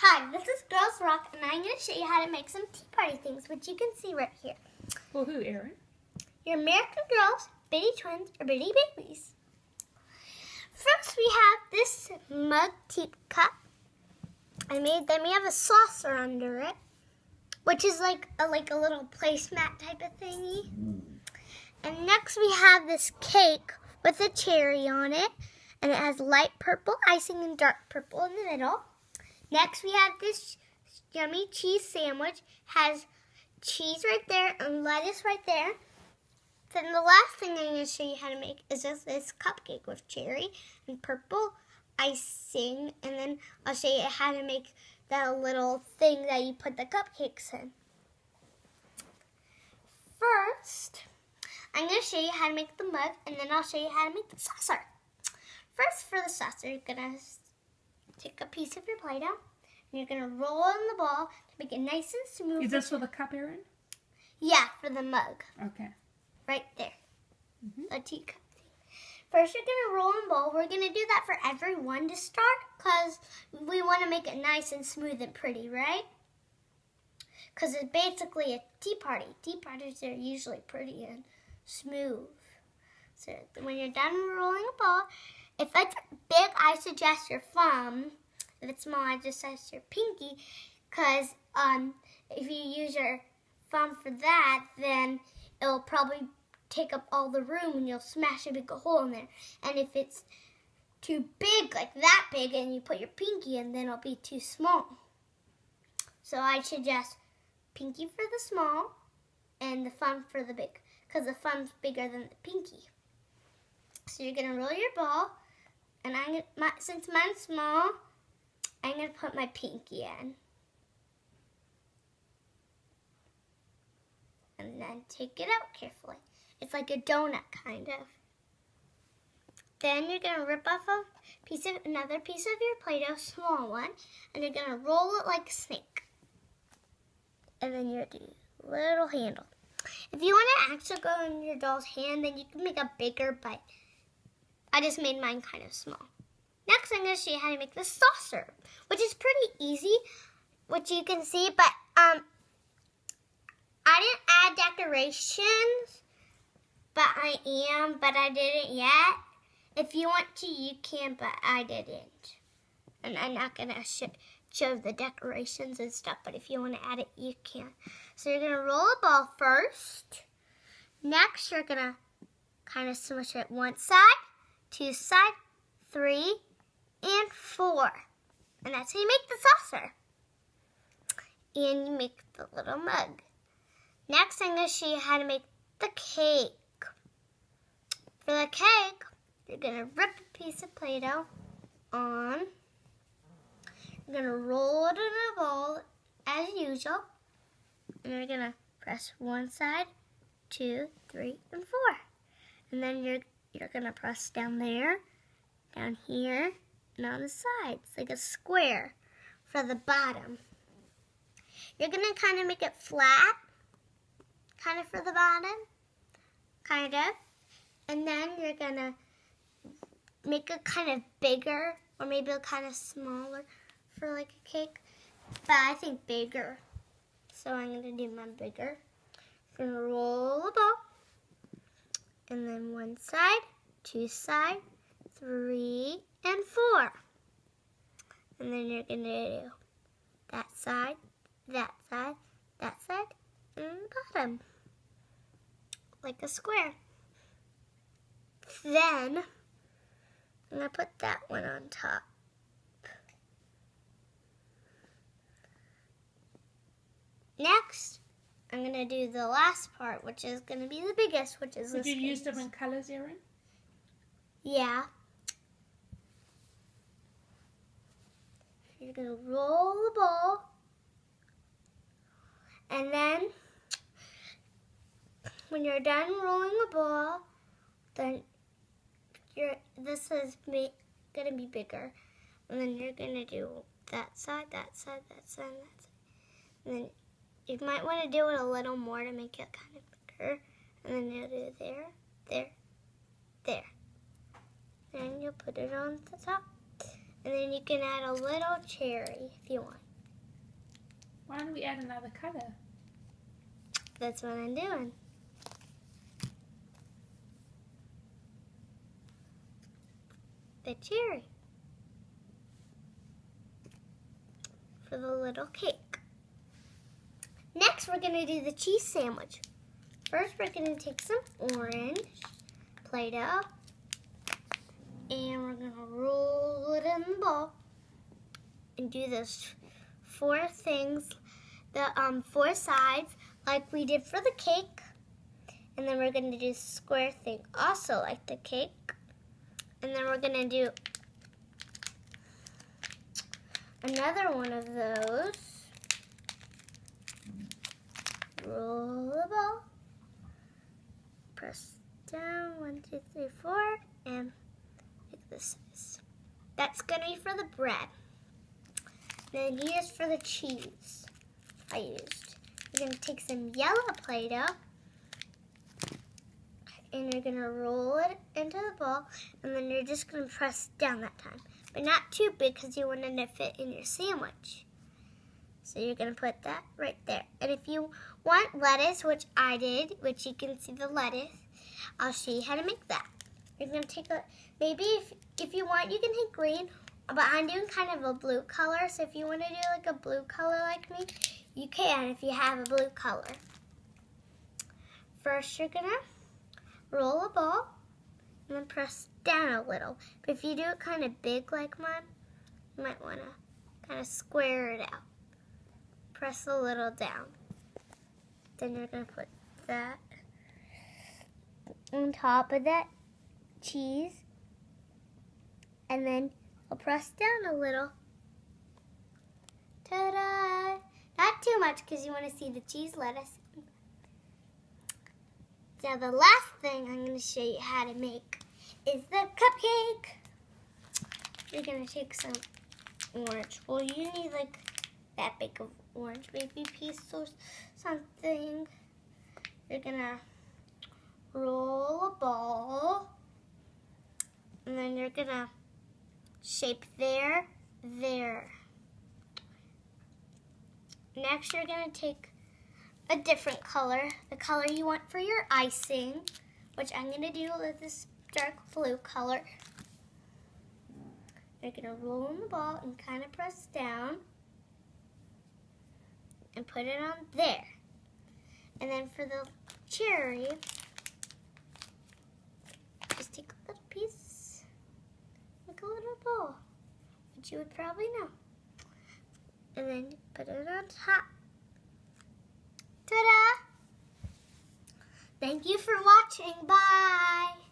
Hi, this is Girls Rock, and I'm going to show you how to make some tea party things, which you can see right here. For who, Erin? Your American Girls, Bitty Twins, or Bitty Babies. First, we have this mug teacup. I made. Then we have a saucer under it, which is like a like a little placemat type of thingy. And next, we have this cake with a cherry on it, and it has light purple icing and dark purple in the middle. Next, we have this yummy cheese sandwich. Has cheese right there and lettuce right there. Then the last thing I'm going to show you how to make is just this cupcake with cherry and purple icing. And then I'll show you how to make that little thing that you put the cupcakes in. First, I'm going to show you how to make the mug and then I'll show you how to make the saucer. First, for the saucer, you're going to take a piece of your Play-Doh and you're going to roll in the ball to make it nice and smooth. Is this for the cup, Erin? Yeah, for the mug. Okay. Right there. Mhm. A teacup. First, you're going to roll and ball. We're going to do that for everyone to start because we want to make it nice and smooth and pretty, right? Because it's basically a tea party. Tea parties are usually pretty and smooth. So when you're done rolling a ball, if it's big, I suggest your thumb. If it's small, I suggest your pinky. Because um, if you use your thumb for that, then it'll probably take up all the room and you'll smash a big hole in there. And if it's too big, like that big, and you put your pinky in, then it'll be too small. So I suggest pinky for the small and the thumb for the big, because the thumb's bigger than the pinky. So you're gonna roll your ball, and I'm my, since mine's small, I'm gonna put my pinky in. And then take it out carefully. It's like a donut, kind of. Then you're gonna rip off a piece of another piece of your Play-Doh, small one, and you're gonna roll it like a snake. And then you're gonna do little handle. If you want to actually go in your doll's hand, then you can make a bigger, but I just made mine kind of small. Next, I'm gonna show you how to make the saucer, which is pretty easy, which you can see, but um, I didn't add decorations, but I am, but I didn't yet. If you want to, you can, but I didn't. And I'm not going to sh show the decorations and stuff, but if you want to add it, you can. So you're going to roll a ball first. Next, you're going to kind of smush it one side, two side, three, and four. And that's how you make the saucer. And you make the little mug. Next, I'm going to show you how to make the cake. For the cake, you're going to rip a piece of Play-Doh on. You're going to roll it in a ball as usual. And you're going to press one side, two, three, and four. And then you're, you're going to press down there, down here, and on the sides, like a square for the bottom. You're going to kind of make it flat kind of for the bottom, kind of. And then you're gonna make it kind of bigger or maybe a kind of smaller for like a cake. But I think bigger. So I'm gonna do mine bigger. I'm gonna roll the ball. And then one side, two side, three, and four. And then you're gonna do that side, that side, that side, and the bottom. Like a square. Then, I'm going to put that one on top. Next, I'm going to do the last part, which is going to be the biggest, which is Would this you use different colors, Erin? Yeah. You're going to roll the ball. And then, when you're done rolling the ball, then you're, this is going to be bigger. And then you're going to do that side, that side, that side, that side. And then you might want to do it a little more to make it kind of bigger. And then you'll do there, there, there. Then you'll put it on the top. And then you can add a little cherry if you want. Why don't we add another color? That's what I'm doing. The cherry. For the little cake. Next, we're going to do the cheese sandwich. First, we're going to take some orange Play-Doh. And we're going to roll it in the ball. And do those four things, the um, four sides, like we did for the cake. And then we're going to do square thing, also like the cake. And then we're going to do another one of those. Roll the ball. Press down, one, two, three, four, and make this size. That's to be for the bread. Then here's for the cheese I used. You're going to take some yellow Play-Doh and you're to roll it into the ball and then you're just to press down that time. But not too big because you want it to fit in your sandwich. So you're going to put that right there. And if you want lettuce, which I did, which you can see the lettuce, I'll show you how to make that. You're going to take a, maybe if, if you want, you can take green, but I'm doing kind of a blue color. So if you want to do like a blue color like me, you can if you have a blue color. First, you're going to roll a ball and then press down a little. But if you do it kind of big like mine, you might want to kind of square it out. Press a little down. Then you're going to put that on top of that cheese. And then I'll press down a little. Ta-da! Not too much because you want to see the cheese lettuce. Now the last thing I'm going to show you how to make is the cupcake. You're going to take some orange. Well, you need like that big of orange baby piece or something. You're to roll a ball. And then you're to shape there, there. Next, you're to take a different color, the color you want for your icing, which I'm to do with this dark blue color. You're to roll in the ball and kind of press down and put it on there. And then for the cherry, just take a little piece, like a little ball, which you would probably know. And then put it on top. Ta-da! Thank you for watching. Bye!